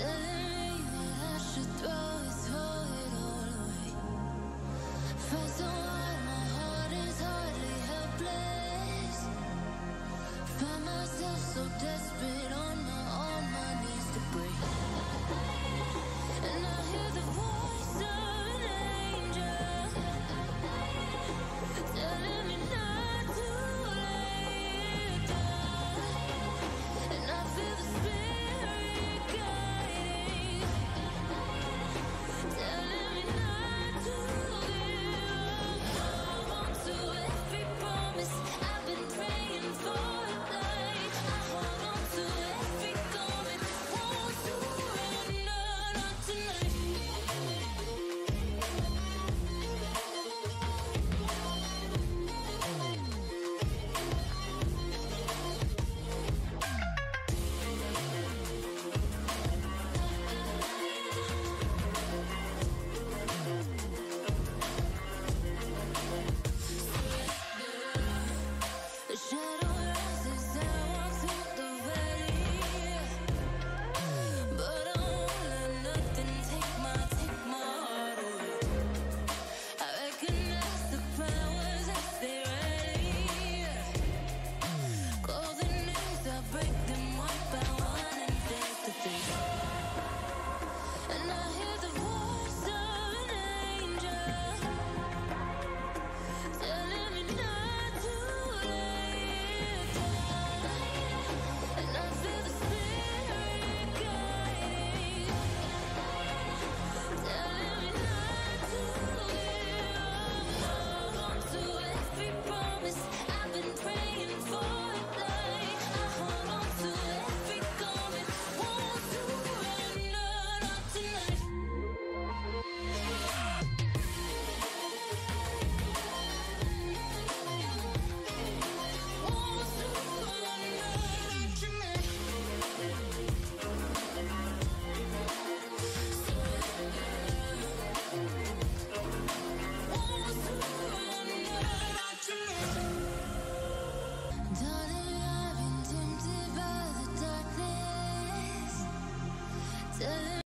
The And I hear the voice